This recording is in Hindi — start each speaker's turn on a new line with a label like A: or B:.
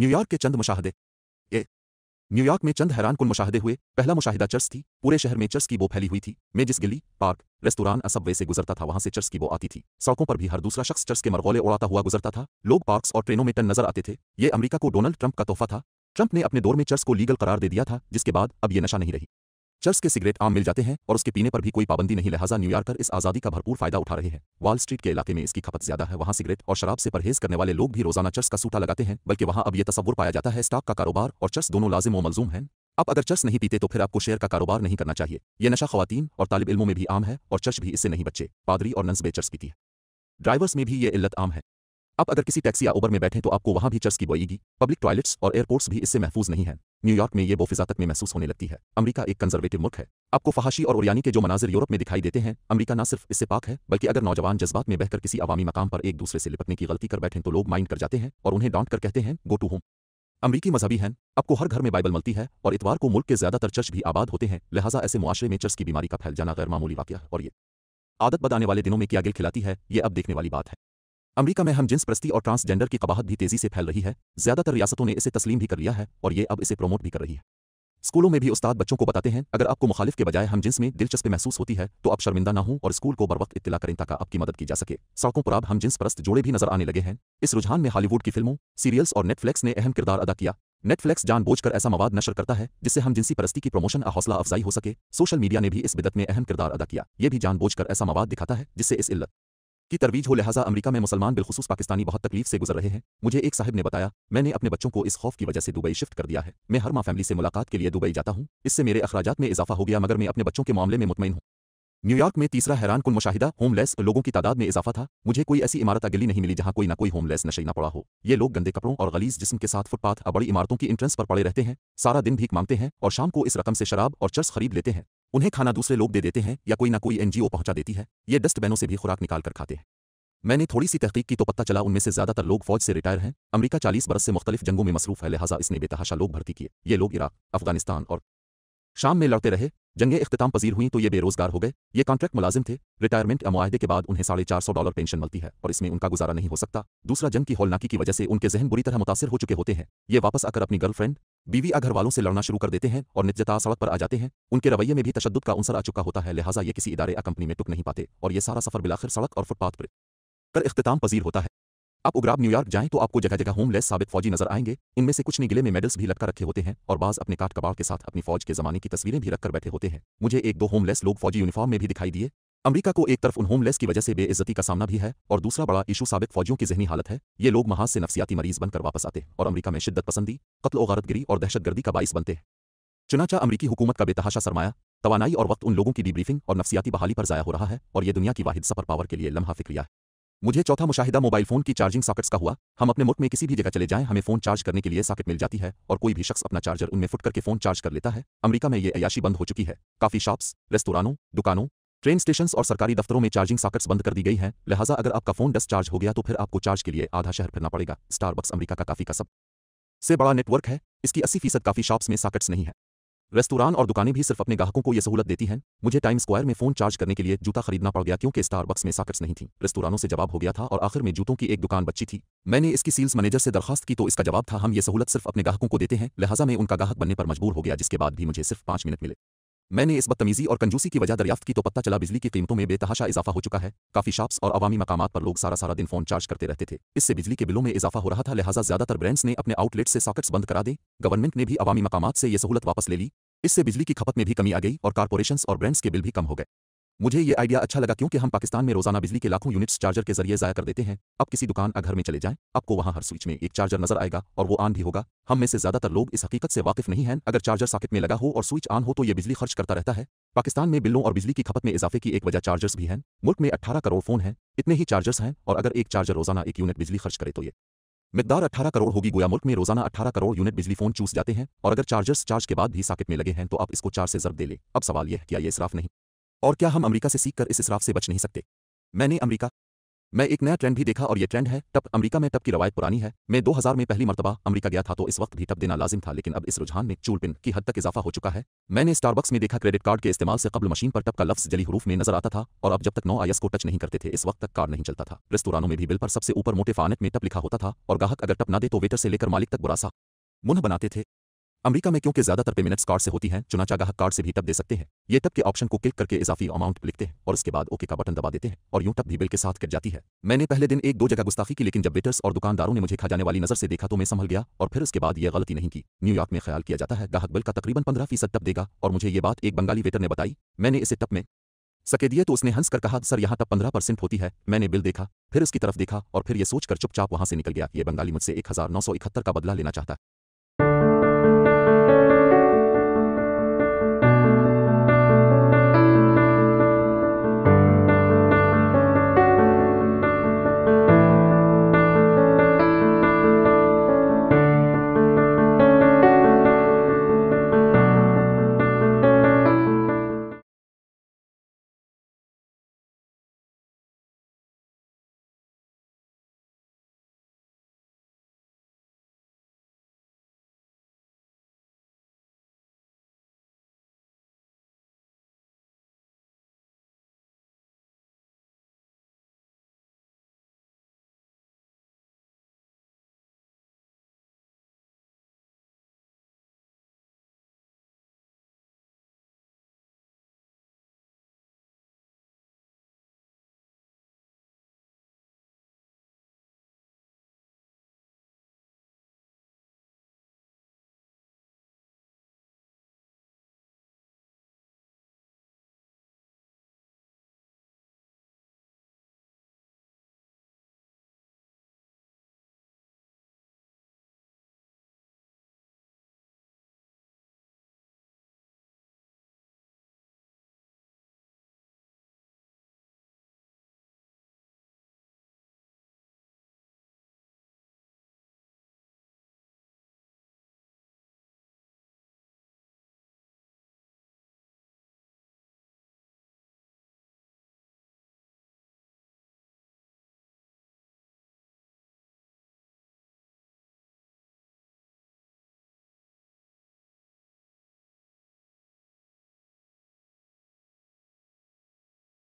A: न्यूयॉर्क के चंद मुशाहदे। ए न्यूयॉर्क में चंद हैरान कुल मुशाहदे हुए। पहला मुशाहिदा चर्च थी। पूरे शहर में चर्च की वो फैली हुई थी। मैं जिस गली, पार्क रेस्तोरान असबवे से गुजरता था, वहाँ से चर्च की वो आती थी। सड़कों पर भी हर दूसरा शख्स चर्च के मरगोले उड़ाता हुआ गुजरता था। लोग पार्क्स और ट्रेनों में टन नज़र आते थे। ये अमरीका को डोनाल्ड ट्रंप का तोहफा था। ट्रंप ने अपने दौर में चर्च को लीगल करार दे दिया था, जिसके बाद अब ये नशा नहीं रही। चर्च के सिगरेट आम मिल जाते हैं और उसके पीने पर भी कोई पाबंदी नहीं। लिहाजा न्यूयॉर्कर इस आज़ादी का भरपूर फ़ायदा उठा रहे हैं। वॉल स्ट्रीट के इलाके में इसकी खपत ज़्यादा है। वहाँ सिगरेट और शराब से परहेज करने वाले लोग भी रोज़ाना चर्च का सूटा लगाते हैं, बल्कि वहाँ अब यह तस्वुर पाया जाता है। स्टॉक का कारोबार और चर्च दोनों लाजिम व मलजूम हैं। आप अगर चर्च नहीं पीते तो फिर आपको शेयर का कारोबार नहीं करना चाहिए। यह नशा खवातीन और तालब इल्मों में भी आम है और चर्च भी इससे नहीं बच्चे पादरी और नंस चर्च पीती है। ड्राइवर्स में भी ये इल्लत आम है। अब अगर किसी टैक्सी या उबर में बैठे तो आपको वहाँ भी चर्च की बोएगी पब्लिक टॉयलेट्स और एयरपोर्ट्स भी इससे महफूज नहीं है। न्यूयॉर्क में ये वो फिजा तक में महसूस होने लगती है। अमेरिका एक कंजर्वेटिव मुल्क है। आपको फहाशी और उरियानी के जो मनाजिर यूरोप में दिखाई देते हैं, अमेरिका न सिर्फ़ इससे पाक है, बल्कि अगर नौजवान जज्बात में बहकर किसी अवामी मकाम पर एक दूसरे से लिपटने की गलती कर बैठे तो लोग माइंड कर जाते हैं और उन्हें डांट कर कहते हैं, गो टू होम। अमरीकी मजहबी हैं। आपको हर घर में बाइबल मिलती है और इतवार को मुल्क के ज़्यादातर चर्च भी आबाद होते हैं। लिहाजा ऐसे मुआरे में चर्च की बीमारी का फैल जाना गैर मामूली वाक्य है। और ये आदत बदाने वाले दिनों में क्या गिल खिलाती है, ये अब देखने वाली बात है। अमेरिका में हम जिन्स प्रस्ती और ट्रांसजेंडर की कबाहत भी तेज़ी से फैल रही है। ज़्यादातर रियासतों ने इसे तस्लीम भी कर लिया है और ये अब इसे प्रमोट भी कर रही है। स्कूलों में भी उस्ताद बच्चों को बताते हैं, अगर आपको मुखालिफ के बजाय हम जिन्स में दिलचस्पी महसूस होती है तो आप शर्मिंदा ना हो और स्कूल को बर वक्त इतला करें ताकि आपकी मदद की जा सके। सड़कों पर अब हम जिन्स परस्त जोड़े भी नज़र आने लगे हैं। इस रुझान में हॉलीवुड की फ़िल्मों, सीरियल्स और नेटफ्लिक्स ने अहम किरदार अदा किया। नेटफ्लिक्स जानबूझकर ऐसा मवाद नशर करता है, जिससे हम जिनसी परस्ती की प्रमोशन हौसला अफजाई हो सके। सोशल मीडिया ने भी इस बिदत में अहम किरदार अदा किया। ये भी जानबूझकर ऐसा मवाद दिखाता है, जिससे इस इल्लत की तरवीज हो, लिहाजा अमेरिका में मुसलमान, बिलखसूस पाकिस्तानी बहुत तकलीफ़ से गुजर रहे हैं। मुझे एक साहब ने बताया, मैंने अपने बच्चों को इस खौफ की वजह से दुबई शिफ्ट कर दिया है। मैं हर माँ फैमिली से मुलाकात के लिए दुबई जाता हूँ। इससे मेरे अखराज में इजाफा हो गया, मगर मैं अपने बच्चों के मामले में मुतमिन हूँ। न्यूयॉर्क में तीसरा हैरान कुल मुशाहिदा, होमलेस, लोगों की तादाद में इजाफा था। मुझे कोई ऐसी इमारत अगली नहीं मिली, जहाँ कोई ना कोई होमलेस नशे न पड़ा हो। ये लोग गंदे कपड़ों और गलीज जिसम के साथ फुटपाथ बड़ी इमारतों की इंट्रेंस पर पड़े रहते हैं। सारा दिन भीख मांगते हैं और शाम को इस रकम से शराब और चर्च खरीद लेते हैं। उन्हें खाना दूसरे लोग दे देते हैं, या कोई ना कोई एनजीओ पहुँचा देती है। ये डस्टबैनों से भी खुराक निकाल कर खाते हैं। मैंने थोड़ी सी तहकीक की तो पता चला उनमें से ज़्यादातर लोग फौज से रिटायर हैं। अमरीका चालीस बरस से मुख्तलिफ़ जंगों में मसरूफ है लिहाजा इसने बेतहाशा लोग भर्ती किए। ये लोग इराक, अफ़गानिस्तान और शाम में लड़ते रहे, जंगे इख्ताम पजीर हुई तो ये बेरोजगार हो गए। ये कॉन्ट्रैक्ट मुलाजिम थे। रिटायरमेंट या मुआहदे के बाद उन्हें साढ़े चार सौ डॉलर पेंशन मिलती है और इसमें उनका गुजारा नहीं हो सकता। दूसरा, जंग की होलनाकी की वजह से उनके जहन बुरी तरह मुतासर हो चुके होते हैं। ये वापस आकर अपनी गर्लफ्रेंड बीवी या घर वालों से लड़ना शुरू कर देते हैं और निजता सड़क पर आ जाते हैं। उनके रवैये में भी तशद का अंसर आ चुका होता है, लिहाजा ये किसी इदारे या कंपनी में टुक नहीं पाते और ये सारा सफ़र बिलाखिर सड़क और फुटपाथ पर कर इख्ताम पजीर होता है। आप उग्राब न्यूयॉर्क जाएँ तो आपको जगह जगह होमलेस साबित फौजी नज़र आएँगे। इनमें से कुछ ने गिले में मेडल्स भी लटका रखे होते हैं और बाज अपने काट कबाड़ के साथ अपनी फौज के जमाने की तस्वीरें भी रखकर बैठे होते हैं। मुझे एक दो होमलेस लोग फौजी यूनिफॉर्म में भी दिखाई दिए। अमेरिका को एक तरफ़ उन होमलेस की वजह से बेइज्जती का सामना भी है और दूसरा बड़ा इशू साबित फौजियों की जहनी हालत है। ये लोग महाज से नफसियाती मरीज़ बनकर वापस आते हैं और अमरीका में शिद्दत पसंदी, कत्ल गारतगिरी और दहशतगर्दी का बाइस बनते हैं। चुनाचा अमरीकी हुकूमत का बेतहाशा सरमाया, तवानाई और वक्त उन लोगों की डिब्रीफिंग और नफसियाती बहाली पर जाया हो रहा है और ये दुनिया की वाहिद सफ़र पावर के लिए लम्हा फिक्रिया है। मुझे चौथा मुशाहिदा मोबाइल फ़ोन की चार्जिंग सॉकेट्स का हुआ। हम अपने मुल्क में किसी भी जगह चले जाएँ, हमें फ़ोन चार्ज करने के लिए सॉकेट मिल जाती है, और कोई भी शख्स अपना चार्जर उनमें फुट करके फ़ोन चार्ज कर लेता है। अमेरिका में ये अयाशी बंद हो चुकी है। काफ़ी शॉप्स, रेस्तोरानों, दुकानों, ट्रेन स्टेशन और सरकारी दफ्तरों में चार्जिंग सॉकेट्स बंद कर दी गई हैं। लिहाजा अगर आपका फ़ोन दस चार्ज हो गया तो फिर आपको चार्ज के लिए आधा शहर फिरना पड़ेगा। स्टारबक्स अमेरिका का काफ़ी कसब से बड़ा नेटवर्क है। इसकी अस्सी फ़ीसद काफ़ी शॉप्स में सॉकेट्स नहीं है। रेस्तुरान और दुकानें भी सिर्फ़ अपने ग्राहकों को यह सहूलत देती हैं। मुझे टाइम स्क्वायर में फ़ोन चार्ज करने के लिए जूता खरीदना पड़ गया क्योंकि स्टारबक्स में सॉकेट्स नहीं थी। रेस्तुरानों से जवाब हो गया था और आखिर में जूतों की एक दुकान बच्ची थी। मैंने इसकी सील्स मैनेजर से दरखास्त की तो इसका जवाब था, हम ये सहूलत सिर्फ़ अपने ग्राहकों को देते हैं, लिहाजा मैं उनका ग्राहक बनने पर मजबूर हो गया, जिसके बाद भी मुझे सिर्फ़ पाँच मिनट मिले। मैंने इस बदतमीजी और कंजूसी की वजह दरियाफ्त की तो पता चला बिजली की कीमतों में बेतहाशा इजाफा हो चुका है। काफ़ी शॉप्स और अवामी मकाम पर लोग सारा सारा दिन फ़ोन चार्ज करते रहते थे। इससे बिजली के बिलों में इजाफा हो रहा था, लिहाजा ज़्यादातर ब्रांड्स ने अपने आउटलेट से सॉकेट्स बंद करा दे। गवर्नमेंट ने भी अवामी मकाम से यह सहूलत वापस ले ली। इससे बिजली की खपत में भी कमी आ गई और कारपोरेशन और ब्रांड्स के बिल भी कम हो गए। मुझे ये आइडिया अच्छा लगा क्योंकि हम पाकिस्तान में रोज़ाना बिजली के लाखों यूनिट्स चार्जर के ज़रिए जाया कर देते हैं। अब किसी दुकान या घर में चले जाएँ, आपको वहाँ हर स्विच में एक चार्जर नज़र आएगा और वो ऑन भी होगा। हम में से ज़्यादातर लोग इस हकीकत से वाकिफ नहीं हैं, अगर चार्जर सॉकेट में लगा हो और स्विच ऑन हो तो ये बिजली खर्च करता रहता है। पाकिस्तान में बिलों और बिजली की खपत में इजाफे की एक वजह चार्जर्स भी हैं। मुल्क में अट्ठारह करोड़ फ़ोन हैं, इतने ही चार्जर्स हैं और अगर एक चार्जर रोज़ाना एक यूनिट बिजली खर्च करे तो ये मिकदार अठारह करोड़ होगी। गोया मुल्क में रोज़ाना अठारह करोड़ यूनिट बिजली फ़ोन चूस जाते हैं और अगर चार्जर्स चार्ज के बाद भी साकेट में लगे हैं तो आप इसको चार से जरब दे ले। अब सवाल यह क्या ये इसराफ नहीं? और क्या हम अमरीका से सीख कर इस इसराफ से बच नहीं सकते? मैंने अमरीका मैं एक नया ट्रेंड भी देखा और ये ट्रेंड है टप अमेरिका में टप की रवायत पुरानी है। मैं 2000 में पहली मरतबा अमेरिका गया था तो इस वक्त भी टप देना लाजिम था, लेकिन अब इस रुझान में चूल पिन की हद तक इजाफा हो चुका है। मैंने स्टारबक्स में देखा क्रेडिट कार्ड के इस्तेमाल से कबल मशीन पर टप का लफ्ज जली हरूफ में नज़र आता था और अब जब तक नौ आयस को टच नहीं करते थे, इस वक्त तक कार्ड नहीं चलता था। रेस्तोरानों में भी बिल पर सबसे ऊपर मोटे फानत में टप लिखा होता था, और ग्राहक अगर टप ना दे तो वेटर से लेकर मालिक तक बुरासा। मुन्ह बनाते थे। अमेरिका में क्योंकि ज़्यादातर पेमेंट्स कार्ड से होती हैं चुनाचा ग्राहक कार्ड से भी टप दे सकते हैं। ये टप के ऑप्शन को क्लिक करके इजाफी अमाउंट लिखते हैं और उसके बाद ओके का बटन दबा देते हैं और यूँ टप भी बिल के साथ कट जाती है। मैंने पहले दिन एक दो जगह गुस्ताखी की लेकिन जब वेटर्स और दुकानदारों ने मुझे खा जाने वाली नज़र से देखा तो मैं संभल गया और फिर उसके बाद यह गलती नहीं की। न्यूयॉर्क में ख्याल किया जाता है, ग्राहक बिल का तकरीबन पंद्रह फ़ीसद टप देगा और मुझे ये बात एक बंगाली वेटर ने बताई। मैंने इसे टप में सके दिए तो उसने हंस कर कहा, सर, यहाँ तब पंद्रह परसेंट होती है। मैंने बिल देखा, फिर उसकी तरफ़ देखा और फिर ये सोचकर चुपचाप वहाँ से निकल गया। ये बंगाली मुझसे एक हज़ार नौ सौ इकहत्तर का बदला लेना चाहता